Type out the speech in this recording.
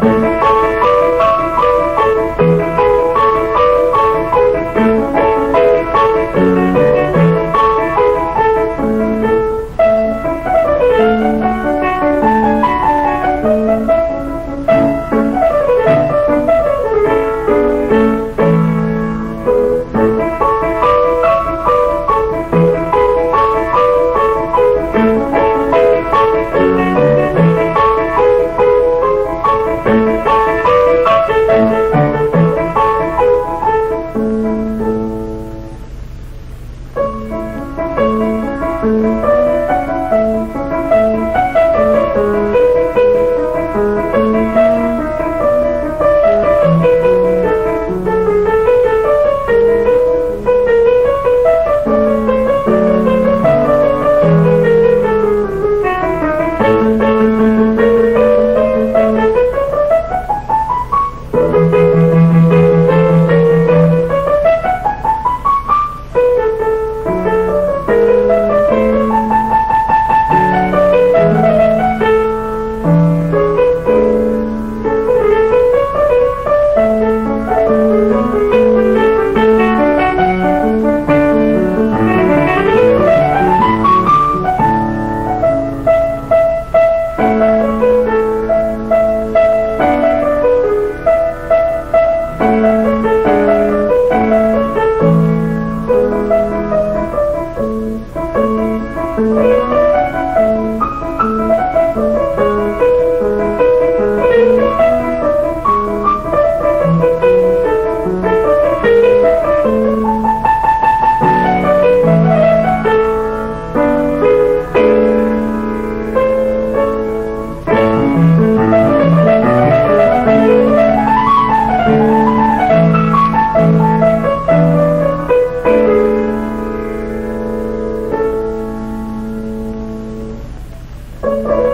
Thank Música